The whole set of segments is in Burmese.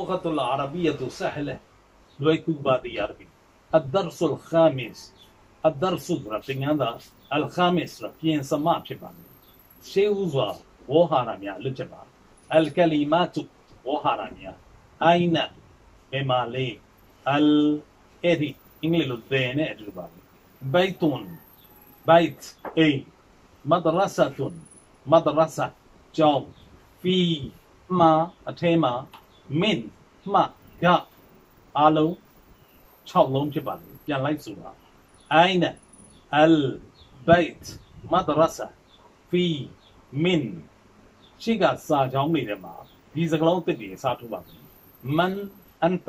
اللغة العربية سهلة. الدرس الخامس. الدرس الخامس. رفين سما بشبان شيوزا وهارميا لجبا الكلمات وهارميا أين؟ بمالي ال إدي إنجلو دين أجربا بيت بيت. أي. مدرسة. مدرسة. جو في. ما. أتيما. من. မှရအလုံး6လုံးဖြစ်ပါတယ်ပြန်လိုက်ဆိုတာအိုင်းနဲ့အလ်ဘိုက်မဒရဆာဖီမင်ရှိကစာချောင်းတွေထဲမှာဒီစကလုံးတစ်တွေစာထုတ်ပါမယ်မန်အန်တ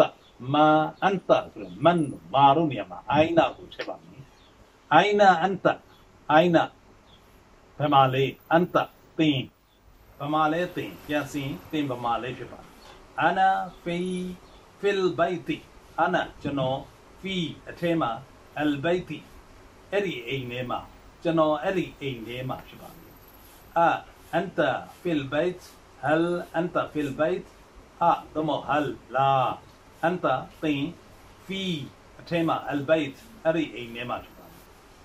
မာအန်တဆိုမန်မာရုံးရမှာအိုင်းနာကိုထည့်ပါမယ်အိုင်းနာအန်တအိုင်းနာဗမာလေးအန်တသင်ဗမာလေးသင်ပြန်စင်သင်ဗမာလေးဖြစ်ပါ أنا في في البيت. أنا جنو في أتيما. البيت أري أي أينما جنو أري أي أينما شباب. أ أنت في البيت؟ هل أنت في البيت؟ ها دمو هل؟ لا. أنت تين في أتيما. البيت أري أي أينما شباب.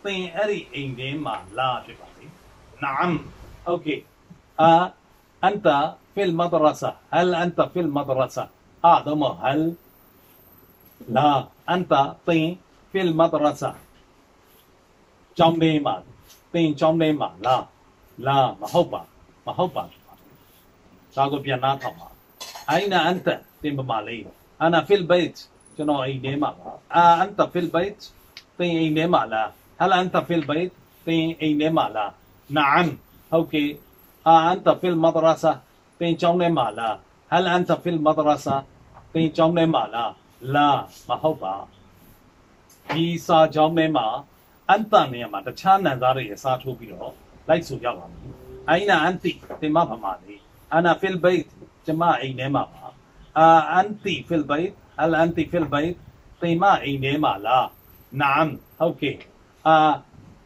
تين أري أي أينما لا شباب. نعم. أوكي. أ أنت في المدرسة. هل أنت في المدرسة؟ أعظم هل؟ لا. أنت طين في المدرسة. جامبي ما طين جمعي ما لا. لا ما هو با ما هو با تاقو بيانا تاما أين أنت؟ في بمالي أنا في البيت. شنو أين ما آه، أنت في البيت؟ طين أين ما لا. هل أنت في البيت؟ طين أين ما لا. نعم. أوكي. آه، أنت في المدرسة؟ ကျောင်းလေးမှာတင်ကျောင်းလေးမှာလာလာမဟုတ်ပါမဟုတ်ပါဒါကိုပြန်နားထောင်ပါအိုင်နာအန်တတင်ပမာလေးအနာဖီလ်ဘိတ်ကျွန်တော်အိမ်ထဲမှာပါအာအန်တဖီလ်ဘိတ်တင်အိမ်ထဲမှာလားဟလအန်တဖီလ်ဘိတ်တင်အိမ်ထဲမှာလားနာအမ်ဟုတ်ကဲ့အာ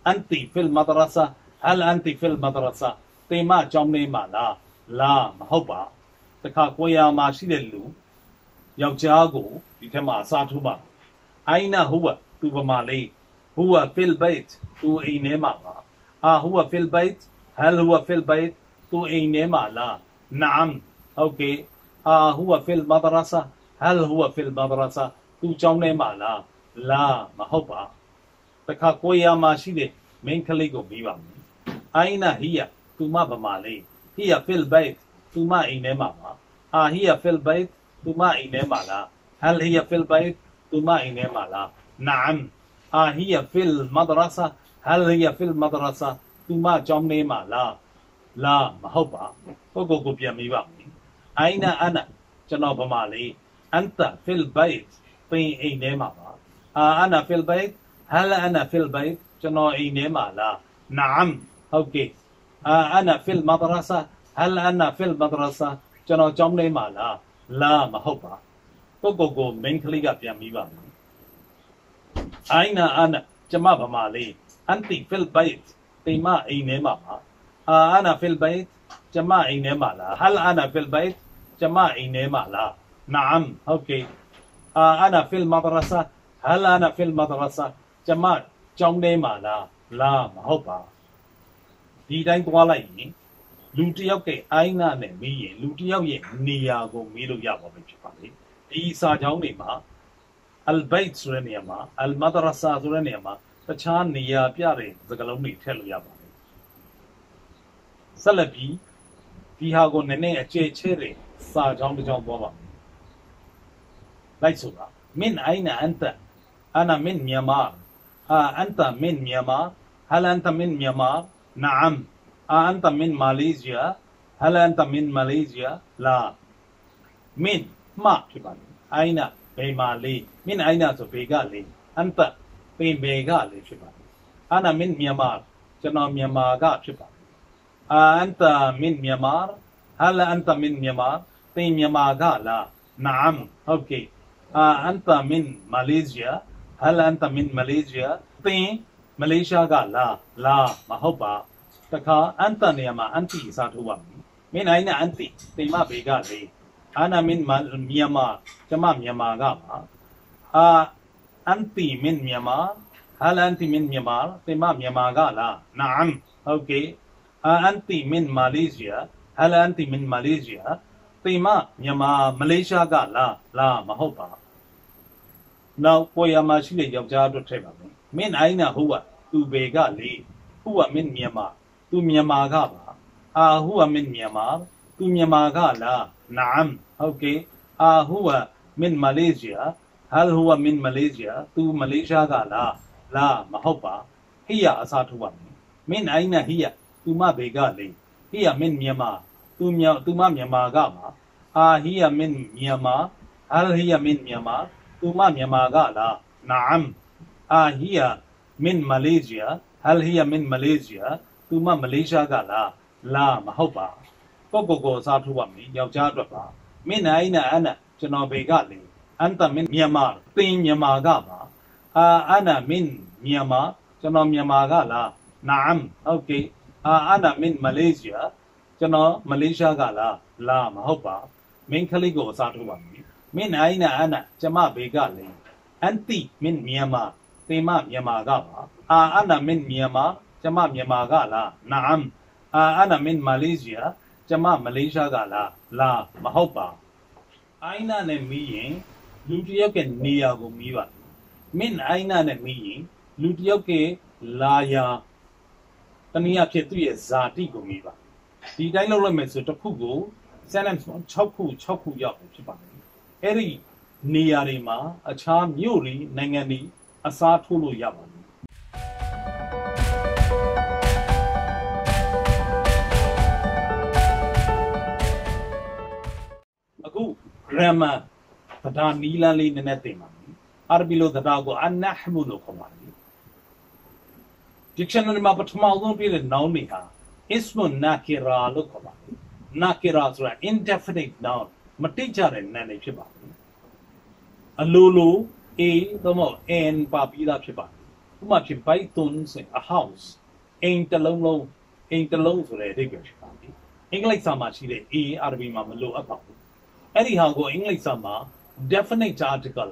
အန်တဖီလ်မဒရဆာတင်ကျောင်းထဲမှာလားဟ လအန်တဖီလ်မဒရဆာတင်ကျောင်းထဲမှာလားလာမဟုတ်ပါဒီစာကျောင်းထဲမှာအန်တနေရာမှာတခြားနံသားတွေအစားထိုးပြီးတော့လိုက်ဆိုကြပါမယ်။ Aina anti တင်မပါမှာလေ။ Ana fil bait ကျမအိမ်ထဲမှာပါ။ Ah anti fil bait al anti fil bait တင်မအိမ်ထဲမှာလား။ Naam ဟုတ်ကဲ့။ Ah anti fil madrasa hal anti fil madrasa တင်မကျောင်းထဲမှာလား။လာမဟုတ်ပါ။တခါကိုရမှာရှိတဲ့လူယောက်ျားကိုဒီထက်မှာအစားထိုးပါ။ Aina huwa သူပမာလေး هو في البيت تو اينما ها هو في البيت هل هو في البيت تو اينما لا نعم اوكي ها هو في المدرسة هل هو في المدرسة تو جاونما لا لا ما هو با တခါကိုရမှာရှိတဲ့ main ကလေးကိုပြီးပါမယ်။ aina hiya သူမဗမာလေး hiya fil bait သူမအိမ်ထဲမှာပါ ah hiya fil bait သူမအိမ်ထဲမှာလား hal hiya fil bait သူမအိမ်ထဲမှာလား na'am آه هي في المدرسة هل هي في المدرسة ثم جمني ما لا لا ما هو با هو كو كو بيا مي با أين أنا جناب مالي أنت في البيت في أين ما با آه أنا في البيت هل أنا في البيت جناب أين ما لا نعم أوكي آه أنا في المدرسة هل أنا في المدرسة جناب جمني ما لا لا ما هو با هو كو كو من كليغا بيا مي با aina ana ကျမဗမာလေး anti fil bait တိမ်မအိမ်ထဲမှာပါအာ ana fil bait ကျမအိမ်ထဲမှာလား hal ana fil bait ကျမအိမ်ထဲမှာလား na'am ဟုတ်ကဲ့အာ ana fil madrasa hal ana fil madrasa ကျမကျောင်းထဲမှာလားလားမဟုတ်ပါ ဒီတိုင်းသွားလိုက်ရင်လူတစ်ယောက်ကအိုင်းနာနဲ့မေးရင်လူတစ်ယောက်ရဲ့နေရာကိုမေးလို့ရပါမယ်ဖြစ်ပါလေဒီစာကြောင်းတွေမှာ al bait ဆိုတဲ့နေရာမှာ al madrasa ဆိုတဲ့နေရာမှာတခြားနေရာပြတဲ့စကားလုံးတွေထည့်လို့ရပါတယ်ဆက်လက်ပြီးဒီဟာကိုနည်းနည်းအကျယ်ချဲ့တဲ့စာကြောင်းတစ်ကြောင်းပေါ်ပါလိုက်ဆိုတာ min aina anta ana min myanmar ah anta min myanmar hal anta min myanmar na'am ah anta min malaysia hal anta min malaysia la min မှဖြစ်ပါတယ် aina ဘေမာလေးမင်းအိုင်နာဆိုဘေကလေးအန်တပင်ဘေကလေးဖြစ်ပါတယ်အာနာမင်း မြန်မာကျွန်တော်မြန်မာကဖြစ်ပါတယ်အာအန်တမင်းမြန်မာဟာလာအန်တမင်းမြန်မာပင်မြန်မာကလားနာမ်ဟုတ်ကဲ့အာအန်တမင်းမလေးရှားဟာလာအန်တမင်းမလေးရှားပင်မလေးရှားကလားလားမဟုတ်ပါတခါအန်တနေရာမှာအန်တီစားထိုးပါမင်းအိုင်နာအန်တီပင်မဘေကလေးအာနာမင်မြန်မာကျမမြန်မာကပါအာအန်တီမင်မြန်မာဟာလန်တီမင်မြန်မာတေမမြန်မာကလားနာမ်ဟုတ်ကဲ့အာအန်တီမင်မာလေးရှားဟာလန်တီမင်မာလေးရှားတေမမြန်မာမလေးရှားကလားလားမဟုတ်ပါနောက်ပေါ်ရမှာရှိတဲ့ယောက်ျားတို့ထည့်ပါမယ်မင်းအိုင်းနာဟုတ်ပါ သူဘေကလေဟူဝမင်မြန်မာသူမြန်မာကပါအာဟူဝမင်မြန်မာသူမြန်မာကလားနာမ်ဟုတ်ကဲ့အာဟူဝမင်မလေးရှားဟယ်ဟူဝမင်မလေးရှားသူမလေးရှားကလားလာမဟုတ်ပါဟိယအစားထိုးပါမယ်မင်းအိုင်းနဲ့ဟိယသူမဘေကလေဟိယမင်မြန်မာသူမြောက်သူမမြန်မာကပါအာဟိယမင်မြန်မာဟယ်ဟိယမင်မြန်မာသူမမြန်မာကလားနာမ်အာဟိယ မင်းမလေးရှားဟလ်ဟိယမင်းမလေးရှားသူမမလေးရှားကလားလားမဟုတ်ပါကိုကိုကိုအစားထိုးပါမယ်ယောက်ျားအတွက်ပါမင်းအိုင်းနာအနာကျွန်တော်ဘေကလေအန်တမင်မြန်မာသင်မြန်မာကပါအာအနာမင်မြန်မာကျွန်တော်မြန်မာကလားနာအမ်ဟုတ်ကဲ့အာအနာမင်မလေးရှားကျွန်တော်မလေးရှားကလားလာမဟုတ်ပါမင်းကလေးကိုအစားထိုးပါမယ်မင်းအိုင်းနာအနာကျမဘေကလေအန်တီမင်မြန်မာ သင်မမြန်မာကပါအာအနာမင်မြန်မာကျမမြန်မာကလားနာအမ်အာအနာမင်မလေးရှားကျမမလေးရှားကလားလာမဟုတ်ပါအိုင်းနာနဲ့မီးရင်လူတယောက်ကနေရာကိုမီးပါမင်းအိုင်းနာနဲ့မီးရင်လူတယောက်ကလာယာတနည်းအားဖြင့်သူ့ရဲ့ဇာတိကိုမီးပါဒီတိုင်းလုပ်လိုက်မယ်ဆိုတစ်ခုကို sentence 6ခု6ခုရောက်ဖြစ်ပါတယ်အဲ့ဒီနေရာတွေမှာအခြားမြို့တွေနိုင်ငံတွေ အစားထိုးလို့ရပါတယ်အခု grammar သဒ္ဒါနီလန်းလေးနည်းနည်းသိပါမယ်အာရဘီလိုသဒ္ဒါကိုအနဟ်မူလို့ခေါ်ပါတယ် dictionary မှာပထမဆုံးပြတဲ့ noun တွေဟာ ismun nakira လို့ခေါ်ပါတယ် nakira ဆိုတာ indefinite noun မတိကျတဲ့နာမ်တွေဖြစ်ပါတယ်အလိုလို a သို့မဟုတ် n ပါပြီးသားဖြစ်ပါတယ်ဥပမာဖြစ် baitun ဆို a house အိမ်တစ်လုံးလုံးအိမ်တစ်လုံးဆိုတဲ့အဓိပ္ပာယ်ဖြစ်ပါတယ်အင်္ဂလိပ်စာမှာရှိတဲ့ a အာရဘီမှာမလိုအပ်ပါဘူးအဲ့ဒီဟာကိုအင်္ဂလိပ်စာမှာ definite article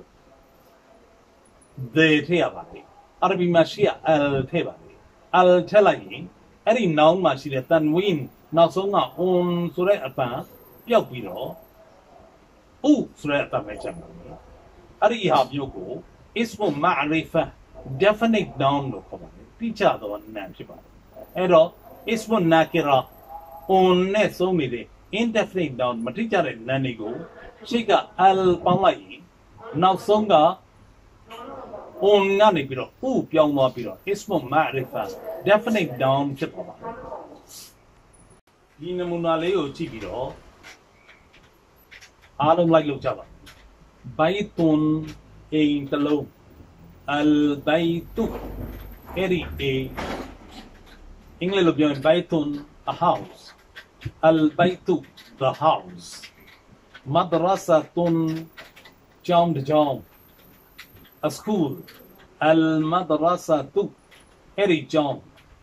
တွေထည့်ရပါတယ်အာရဘီမှာရှိရ al ထည့်ပါတယ် al ထည့်လိုက်ရင်အဲ့ဒီ noun မှာရှိတဲ့ tanwin နောက်ဆုံးက on ဆိုတဲ့အပံပျောက်ပြီးတော့ u ဆိုတဲ့အပံပဲချက်မှာ အဲ့ဒီဟာမျိုးကို ismu ma'rifa definite noun လို့ခေါ်ပါတယ်တိကျသောနာမ်ဖြစ်ပါတယ်အဲ့တော့ ismu nakira on နဲ့ဆုံးနေတဲ့ indefinite noun မတိကျတဲ့နာမ်တွေကိုရှေ့က al ပေါင်းလိုက်ရင်နောက်ဆုံးက on ကနေပြီးတော့ u ပြောင်းသွားပြီးတော့ ismu ma'rifa definite noun ဖြစ်သွားပါတယ်ဒီနမူနာလေးကိုကြည့်ပြီးတော့အားလုံးလိုက်လုပ်ကြပါ ဘိုင်တွန်အိမ်တလုံး al baitu အဲ့ဒီအိမ်အင်္ဂလိပ်လိုပြောရင် baitun a house al baitu the house madrasatun ကျောင်းတစ်ကျောင်း a school al madrasatu အဲ့ဒီကျောင်း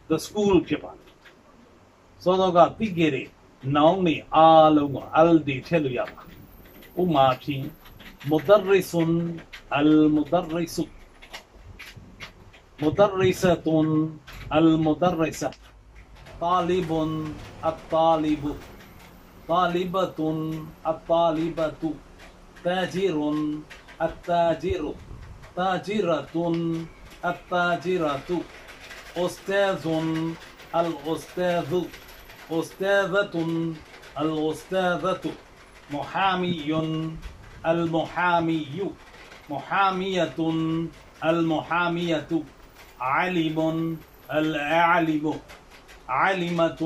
the school ဖြစ်ပါတယ်စောစောကပြီးခဲ့တဲ့နောင်းနေအားလုံးကို al ဒီထည့်လို့ရပါတယ်ဥမာဖြင့် al mudarrisu مدرسة المدرسة. طالب الطالب. طالبة الطالبة. تاجر التاجر. تاجرة التاجرة. أستاذ الأستاذ. أستاذة الأستاذة. محامي المحامي. محامية. المحامية. علم. العالم علمة.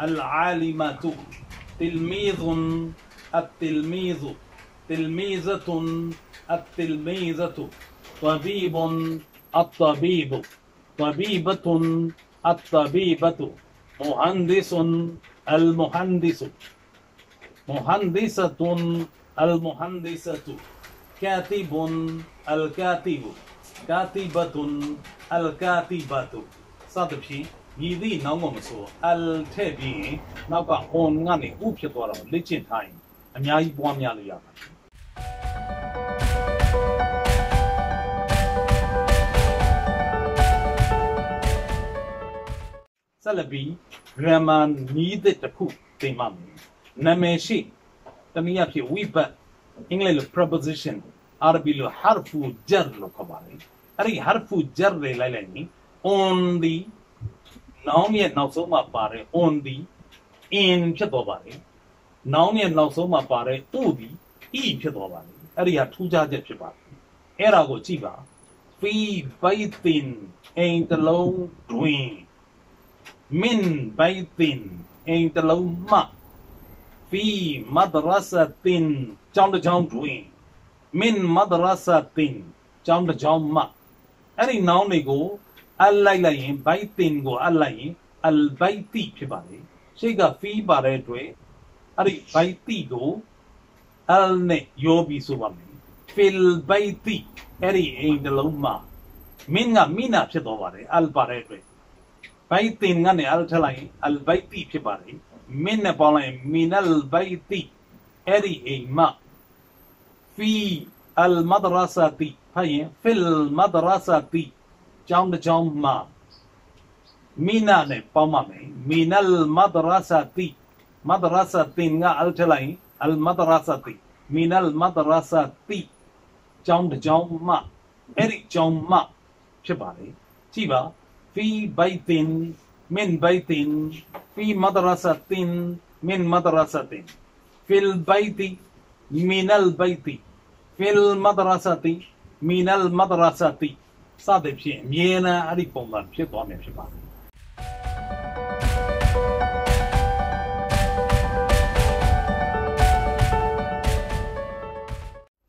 العالمة. تلميذ. التلميذ. تلميذة. التلميذة. طبيب. الطبيب. طبيبة. الطبيبة. مهندس. المهندس. مهندسة. المهندسة كاتب الكاتب كاتبة الكاتبة စသဖြင့်မြည်သည့်နောက်မှမဆို al ထည့်ပြီးရင်နောက်က on ကနေဥဖြစ်သွားတော့လေ့ကျင့်ထားရင် အများကြီးပွားများလို့ရပါတယ်ဆက်လက်ပြီး grammar နီးတဲ့တစ်ခုသင်ပါမယ်နာမည်ရှိ တနည်းအားဖြင့် we but အင်္ဂလိပ်လို preposition အာရဘီလို harfu jar လို့ခေါ်ပါတယ်အဲ့ဒီ harfu jar တွေလိုက်လိုက်ရင် on the နောင်ရဲ့နောက်ဆုံးမှာပါတယ် on the in ဖြစ်သွားပါတယ်နောင်ရဲ့နောက်ဆုံးမှာပါတယ် o ဒီ e ဖြစ်သွားပါတယ်အဲ့ဒီဟာထူးခြားချက်ဖြစ်ပါတယ်အဲ့ဒါကိုကြည့်ပါ fi baitin အိမ်တလုံးတွင် min baitin အိမ်တလုံးမှ fi madrasatin ကျောင်းတစ်ကျောင်းတွင် min madrasatin ကျောင်းတစ်ကျောင်းမှအဲ့ဒီနောင်တွေကိုအလိုက်လိုက်ရင် baitin ကိုအလိုက်ရင် al baiti ဖြစ်ပါလေရှေ့က fi ပါတဲ့အတွက်အဲ့ဒီ baiti ကို al နဲ့ရောပြီးဆိုပါမယ် fil baiti အဲ့ဒီအိမ်တစ်လုံးမှာ min က mina ဖြစ်သွားပါတယ် al ပါတဲ့အတွက် baitin ကနေ al ထလိုက်ရင် al baiti ဖြစ်ပါတယ် မင်းနဲ့ပေါင်းလိုက်မီနလ်ဘိုင်တီအဲ့ဒီအိမ်မဖီအလ်မဒရဆာတီဖယင်ဖီလ်မဒရဆာတီကျောင်းတစ်ကျောင်းမှာမီနာနဲ့ပေါင်းပါမယ်မီနလ်မဒရဆာတီမဒရဆာတင်ကအလ်ထလိုက်အလ်မဒရဆာတီမီနလ်မဒရဆာတီကျောင်းတစ်ကျောင်းမှာအဲ့ဒီကျောင်းမှာဖြစ်ပါလေကြည့်ပါဖီဘိုင်တင် من بيت في مدرسة من مدرسة في البيت من البيت في المدرسة من المدرسة စသဖြင့်အမြဲတမ်းအဲ့ဒီပုံစံဖြစ်သွားမယ်ဖြစ်ပါတယ်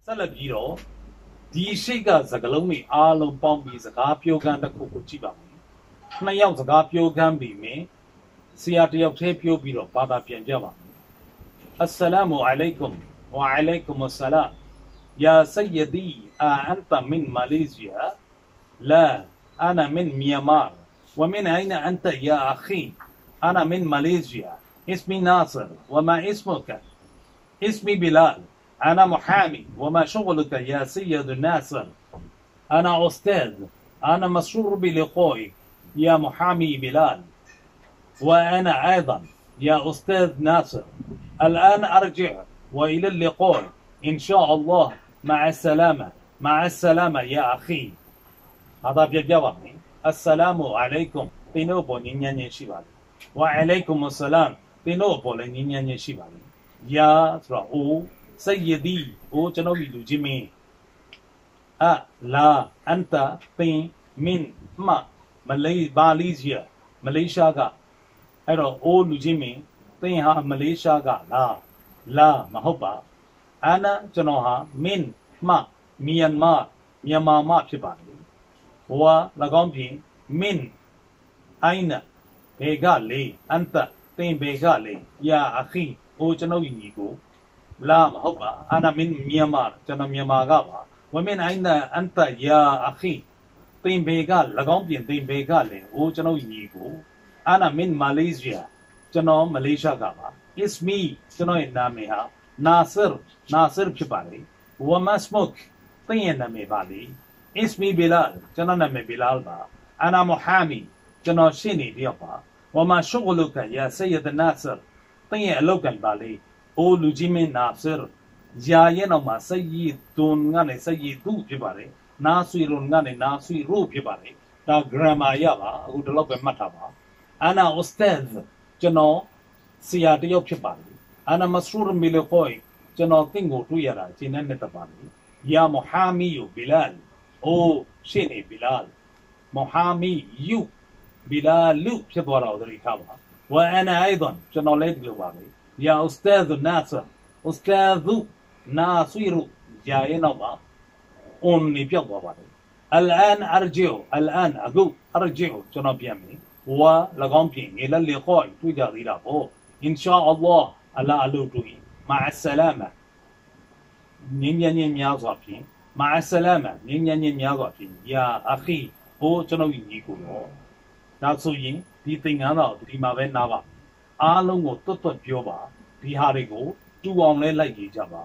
ဆက်လက်ပြီးတော့ဒီရှိတ်ကစကလုံးတွေအားလုံးပေါင်းပြီးစကားပြောကမ်းတစ်ခုကိုကြည့်ပါမယ်။ နှစ်ယောက်စကားပြောကမ်းပြီးမြင်ဆရာတယောက်တည်းပြောပြီးတော့ဘာသာပြန်ကြပါမယ်။အစ္စလာမအလိုင်ကွမ်ဝအလိုင်ကွမ်အဆလာယာဆယဒီအအန်တမင်မလေးဇီယာ لا أنا من ميامار ومن أين أنت يا أخي أنا من ماليزيا اسمي ناصر وما اسمك اسمي بلال أنا محامي وما شغلك يا سيد ناصر أنا أستاذ أنا مسرور بلقائك يا محامي بلال. وأنا أيضا يا أستاذ ناصر. الآن أرجع وإلى اللقاء. إن شاء الله. مع السلامة. مع السلامة يا أخي. هذا بالجواب السلام عليكم. تنوبو نينيان شبالي وعليكم السلام. تنوبو لنينيان شبالي يا رؤو سيدي. أو جنوبي دو جميع. أ لا. أنت تين من ما. မ်အစ္စလာမ်သင်တို့ပေါ်လည်းညီညာခြင်းရှိပါလေယာဆိုတော့အိုစယဒီအိုကျွန်တော်ဒီလူချင်းမင်းအလာအန်တာသင်မင်မမလေးဘာလီဇီယာမလေးရှားကအဲ့တော့အိုလူချင်းမင်းသင်ဟာမလေးရှားကလားလာမဟုတ်ပါအနာကျွန်တော်ဟာမင်မမြန်မာမြန်မာမဖြစ်ပါတယ်ဝါ၎င်းဖြင့်မင်အိုင်နာဘေကလေအန်တသင်ဘေကလေယာအခီအိုကျွန်ုပ်ညီကိုလာမဟုတ်ပါအနာမင်မြန်မာကျွန်တော်မြန်မာကပါဝမင်အိုင်နာအန်တယာအခီ သင်ပေက၎င်းပြင်သင်ပေကလည်းအိုးကျွန်ုပ်ညီကိုအာနာမင်မလေးရှားကျွန်တော်မလေးရှားကပါ is me ကျွန်တော်ရဲ့နာမည်ဟာနာဆာနာဆာဖြစ်ပါလေဝမတ်စမုတ်သင်ရဲ့နာမည်ပါလေ is me ဘီလာကျွန်တော်နာမည်ဘီလာပါအာနာမိုဟာမီကျွန်တော်ရှင်းနေတယောက်ပါဝမရှုဂလုကယာဆေယဒနာဆာသင်ရဲ့အလောက်ကံပါလေအိုးလူကြီးမင်းနာဆာယာရဲ့နောက်မှာစည်ရီတွန်ကလည်းစည်ရီသူဖြစ်ပါလေ နာဆွေရုံကနေနာဆွေရုဖြစ်ပါတယ်ဒါ grammar ရပါအခုဒီလောက်ပဲမှတ်ထားပါ ana ustaz ကျွန်တော်ဆရာတယောက်ဖြစ်ပါတယ် ana masrur milqoy ကျွန်တော်သင်ကိုတွေ့ရတာရှင်းနဲ့တက်ပါတယ်ယာမဟာမီယူဘီလာလ်အိုးရှင်းနေဘီလာလ်မဟာမီယူဘီလာလူဖြစ်သွားတာကိုသတိထားပါဝအနာအိဒန်ကျွန်တော်လည်းဒီလိုပါပဲယာဥစတာဇ်နာဆာဥစတာဇ်နာဆွီရူယာရဲ့နောက်ပါ အွန်နေပြောက်သွားပါတယ်အလန်အာဂျီအလန်အခုအာဂျီကျွန်တော်ပြန်မယ်ဝါ၎င်းပြင်ငေလလေခေါ်တွေ့ကြသေးတာပေါ့အင်ရှာအလ္လာဟ်အလာအလုတူမာအဆလာမငင်းညင်းညင်းများစွာဖြင့်မာအဆလာမငင်းညင်းညင်းများစွာဖြင့်ယာအခီဟိုကျွန်တော်ညီကိုတော့နောက်ဆိုရင်ဒီသင်္ကန်းတော်ဒီမှာပဲနားပါအားလုံးကိုတွတ်တွတ်ပြောပါဒီဟာတွေကိုတူအောင်လဲလိုက်ကြည့်ကြပါ